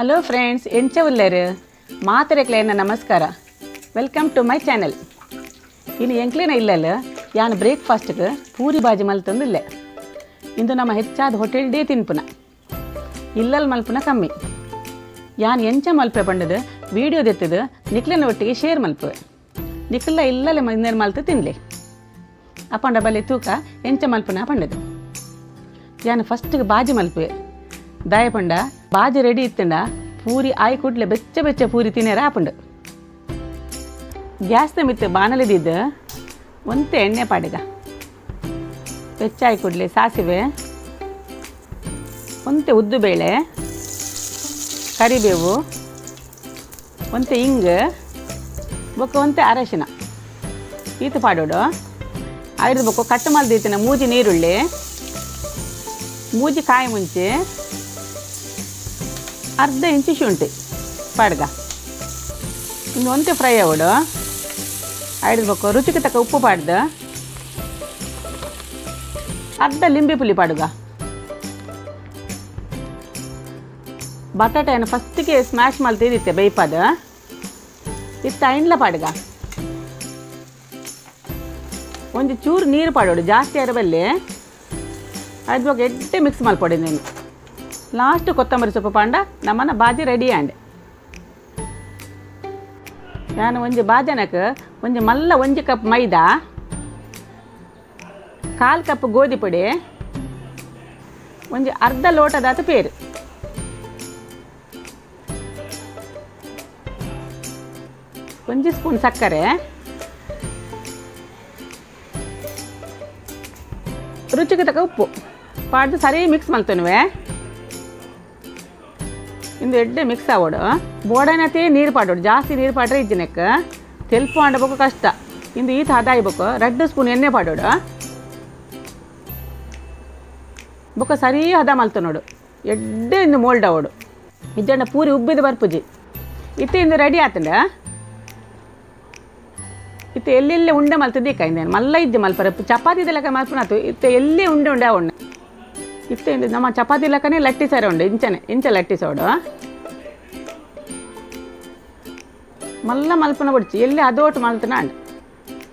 Hello friends ಎಂಚ ಉಲ್ಲೇರು? ಮಾತರೆಕ್ಲೇನ ನಮಸ್ಕಾರ. Welcome to my channel ಇನ್ನು ಎಂಕ್ಲೇನ ಇಲ್ಲಲ್ಲ, ಯಾನ್ ಬ್ರೇಕ್ಫಾಸ್ಟ್ಗೆ ಪೂರಿ ಬಾಜಿ ಮಲ್ತಂದಿಲ್ಲೆ ಇಂದು ನಮ್ಮ ಹೆಚ್ಚಾದ ಹೋಟೆಲ್ ಡೇ ತಿನ್ಪುನ. ಇಲ್ಲಲ್ ಮಲ್ಪುನ ಕಮ್ಮಿ. ಯಾನ್ ಎಂಚ ಮಲ್ಪೆ ಪಂಡದು ವಿಡಿಯೋ ದೆತ್ತದು, ನಿಕ್ಲಿನ ಒಟ್ಟಿಗೆ ಶೇರ್ ಮಲ್ಪುವೆ. ನಿಕ್ಲ ಇಲ್ಲಲೆ ಮಂದೇನು ಮಲ್ತು ತಿನ್ಲಿ. ಅಪ್ಪಂಡ ಬಲೆ ತೂಕ ಎಂಚ ಮಲ್ಪುನ ಪಂಡದು. ಯಾನ್ ಫಸ್ಟ್ಗೆ ಬಾಜಿ ಮಲ್ಪುವೆ. ದಾಯ ಪಂಡ ಬಾಜಿ ರೆಡಿ ಇತ್ತಂಡ ಪೂರಿ ಆಯ್ ಕುಡ್ಲೆ ಬೆಚ್ಚ ಬೆಚ್ಚ ಪೂರಿ ತಿನ್ನೇರ ಆಪುಂಡು ಗ್ಯಾಸ್ ಮಿತ್ತು ಬಾಣಲಿದಿದ್ದು ಒಂತೆ ಎಣ್ಣೆ ಪಾಡಿಗ ಬೆಚ್ಚ ಆಯ್ ಕುಡ್ಲೆ ಸಾಸಿವೆ ಒಂತೆ ಉದ್ದು ಬೇಳೆ ಕರಿಬೇವು ಒಂತೆ ಇಂಗ್ ಬೊಕ್ಕ ಒಂತೆ ಅರಶಿನ ಈತ ಪಾಡೋಡು ಐದು ಬೊಕ್ಕ ಕಟ್ಟು ಮಲ್ದಿತ್ತಿನ ಮೂಜಿ ನೀರುಳ್ಳಿ ಮೂಜಿ ಕಾಯಿ ಮುಂಚೆ ಅರ್ಧ ಇಂಚು ಶುಂಠಿ. ಪಾಡ್ಗ. ಇನ್ನು ಒಂತೆ ಫ್ರೈ ಅವಡು ಐಡ್ಬೇಕು ರುಚಿಗೆ ತಕ್ಕ ಉಪ್ಪು ಪಾಡ್ದು. ಅರ್ಧ ಲಿಂಬೆ ಪುಲಿ ಪಾಡುಗ. ಬಟಾಟೆಯನ್ನು ಫಸ್ಟಿಗೆ ಸ್ಮ್ಯಾಶ್ ಮಾಡಿ ತಿದಿತ್ತೆ ಬೇಯ್ಪಾದ. ಇತ್ತ ಐನ್ಲ ಪಾಡ್ಗ. ಒಂದು ಚೂರು ನೀರು ಪಾಡೋಡು ಜಾಸ್ತಿ ಅರಬಲ್ಲಿ ಅದ್ವಾಗ ಎಡ್ಡೆ ಮಿಕ್ಸ್ ಮಲ್ಪೊಡಿ ನೀನು. ಲಾಸ್ಟ್ ಕೊತ್ತಂಬರಿ ಸೊಪ್ಪು ಪಾಂಡ ನಮ್ಮನ್ನ ಬಾಜಿ ರೆಡಿ ಆಂಡೆ ನಾನು ಒಂಜಿ ಬಾಜನಕ್ಕೆ ಒಂಜಿ ಮಲ್ಲ ಒಂಜಿ ಕಪ್ ಮೈದಾ ಕಾಲು ಕಪ್ ಗೋಧಿ ಪುಡಿ ಒಂಜಿ ಅರ್ಧ ಲೋಟದಾತ ಪೇರು ಒಂಜಿ ಸ್ಪೂನ್ ಸಕ್ಕರೆ ರುಚಿಗೆ ತಕ್ಕ ಉಪ್ಪು ಪಾಡ್ದು ಸರಿ ಮಿಕ್ಸ್ ಮಲ್ತನುವೆ ಇಂದು ಎಡ್ಡೆ ಮಿಕ್ಸ್ ಆಗೋಡು. ಬೋಡನತೆ ನೀರು ಪಾಡೋಡು ಜಾಸ್ತಿ ನೀರು ಪಾಡ್ರೆ ಇಜ್ಜಿನಕ್ಕೆ. ತೆಲ್ಪು ಮಾಡಬೇಕು ಕಷ್ಟ. ಇಂದು ಈತ ಹದಾಯ್ಬೇಕು ರೆಡ್ ಸ್ಪೂನ್ ಎಣ್ಣೆ ಪಾಡೋಡು ಬೊಕ್ಕ ಸರಿ ಹದ ಮಲ್ತು ನೋಡು. ಎಡ್ಡೆ ಇಂದು ಮೋಲ್ಡ್ ಆವೋಡು ಇಜ್ಜಂಡ ಪೂರಿ ಉಬ್ಬಿದ ಬರ್ಪುಜಿ. ಇತ್ತೆ ಇಂದು ರೆಡಿ ಆತಂಡ. ಇತ್ತೆ ಎಲ್ಲೆಲ್ಲೇ ಉಂಡೆ ಮಲ್ತದಿ ಇಂದೇನು? ಮಲ್ಲ ಇಜ್ಜೆ ಮಲ್ಪರ. ಚಪಾತಿ ಇದೆಲ್ಲ ಮಲ್ಪನಾತು. ಇತ್ತೆ ಎಲ್ಲೇ ಉಂಡೆ ಉಂಡೆ ಅವಣ್ಣೆ ಇತ್ತೆ ಇಂದು ನಮ್ಮ ಚಪಾತಿ ಲೆಕ್ಕನೇ ಲಟ್ಟಿ ಸಾರು ಉಂಡು ಇಂಚನೆ, ಇಂಚ ಲಟ್ಟಿ ಸೋಡು ಮಲ್ಲ ಮಲ್ಪನ ಬಿಡ್ಚಿ ಎಲ್ಲಿ ಅದೋಟು ಮಲ್ತನ ಅಂಡ್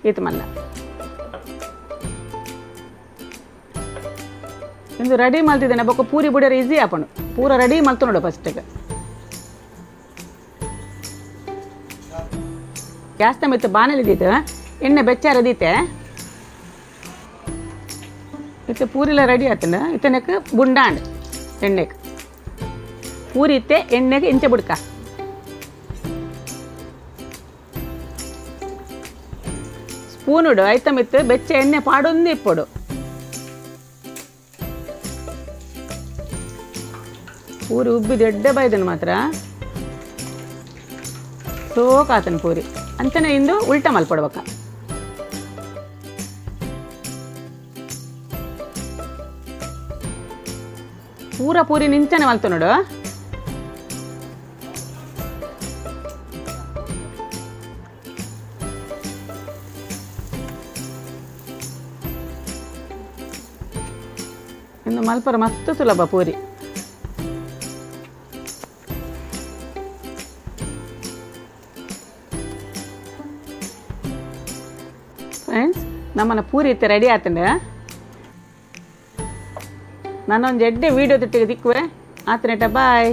ಈತ ಮಲ್ಲ. ಇಂದು ರೆಡಿ ಮಲ್ತಿದ್ದೇನೆ, ಬೊಕ್ಕ ಪೂರಿ ಬುಡಿಯರ ಈಸಿ ಆಪಣು ಪೂರ ರೆಡಿ ಮಲ್ತು ನೋಡು ಫಸ್ಟಿಗೆ ಗ್ಯಾಸ್ ತಮ್ಮಿತ್ತು ಬಾಣಲಿದ್ದಿತ್ತು ಎಣ್ಣೆ ಬೆಚ್ಚಾರದೀತೆ ಇತ್ತೆ ಪೂರಿಲ ರೆಡಿ ಆತಂಡ ಇತ್ತನಕ್ಕೆ ಬುಂಡಾಂಡ್ ಎಣ್ಣೆಗ್. ಪೂರಿ ಇತ್ತೆ ಎಣ್ಣೆಗೆ ಇಂಚೆ ಬುಡ್ಕ. ಸ್ಪೂನುಡು ಐತಮಿತ್ತು ಬೆಚ್ಚ ಎಣ್ಣೆ ಪಾಡೊಂದು ಇಪ್ಪೊಡು. ಪೂರಿ ಉಬ್ಬಿದ ಎಡ್ಡೆ ಬೈದನು ಮಾತ್ರ. ಸೋಕಾತನ ಪೂರಿ. ಅಂಚನೆ ಇಂದು ಉಲ್ಟ ಮಲ್ಪಡ್ಬೇಕ. ಪೂರ ಪೂರಿ ನಿಂಚನೆ ಮಲ್ತು ನೋಡು. ಇನ್ನು ಮಲ್ಪರ ಮಸ್ತ್ ಸುಲಭ ಪೂರಿ. ಫ್ರೆಂಡ್ಸ್ ನಮ್ಮನ್ನ ಪೂರಿ ಇತ್ತೆ ರೆಡಿ ಆತಂಡ. ನಾನೊಂದು ಎಡ್ಡೆ ವೀಡಿಯೋ ತಿಟ್ಟಿಗೆ ದಿಕ್ಕುವೆ ಆತನೇಟ ಬಾಯ್